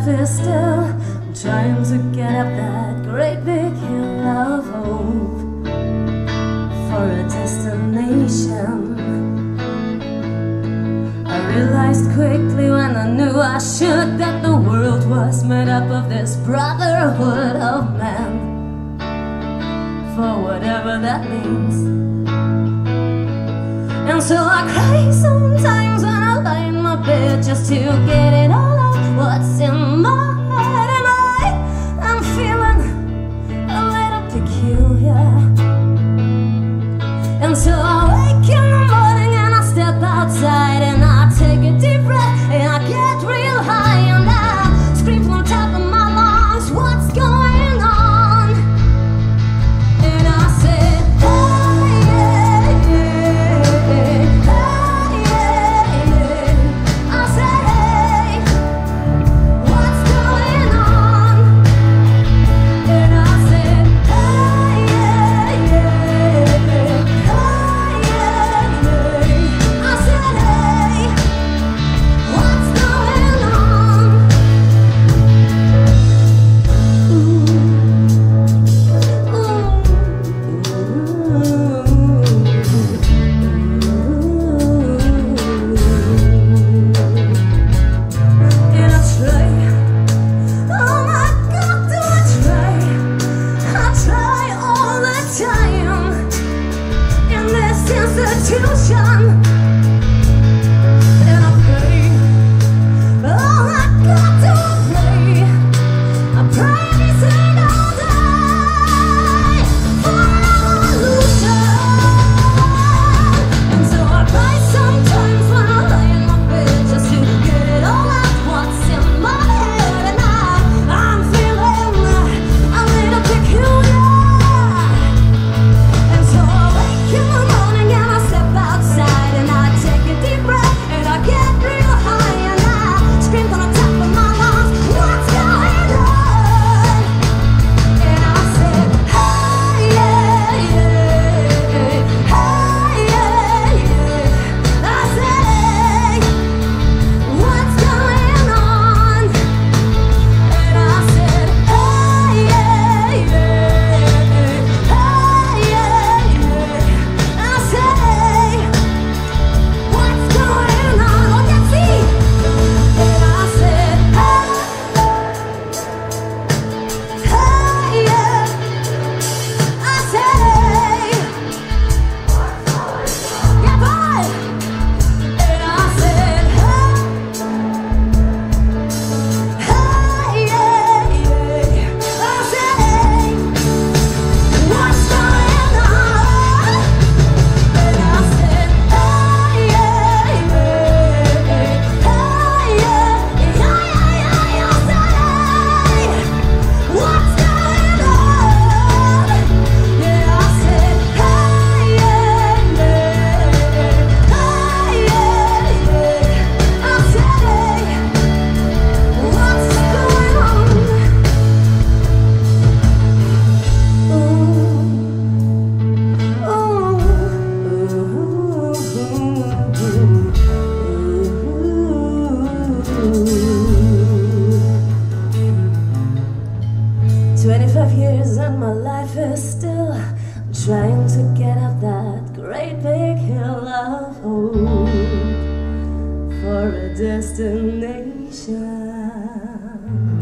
I feel still I'm trying to get up that great big hill of hope For a destination. I realized quickly when I knew I should That the world was made up of this brotherhood of men. For whatever that means. And so I cry sometimes when I lie in my bed just to get 항상 constitution still trying to get up that great big hill of hope for a destination.